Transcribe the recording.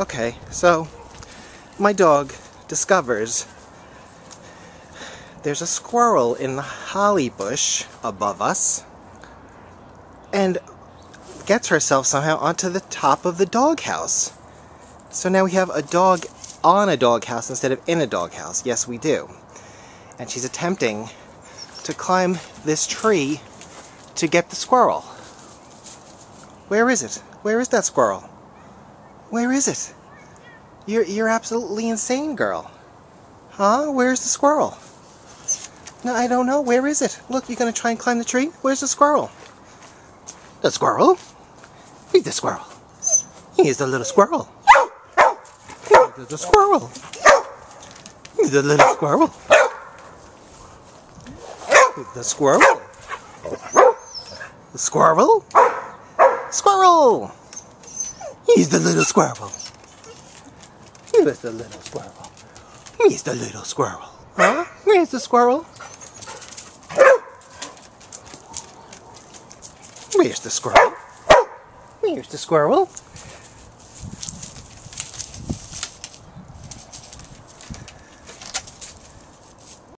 Okay, so my dog discovers there's a squirrel in the holly bush above us and gets herself somehow onto the top of the doghouse. So now we have a dog on a doghouse instead of in a doghouse. Yes, we do. And she's attempting to climb this tree to get the squirrel. Where is it? Where is that squirrel? Where is it? You're, you're absolutely insane, girl. Huh? Where's the squirrel? No, I don't know. Where is it? Look, you're gonna try and climb the tree? Where's the squirrel? The squirrel? He's the squirrel. He's the little squirrel. He's the squirrel. He's the little squirrel. The squirrel. The squirrel. Squirrel. He's the little squirrel. He's the little squirrel. He's the little squirrel. Huh? Where's the squirrel? Where's the squirrel? Where's the squirrel?